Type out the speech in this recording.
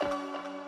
Bye.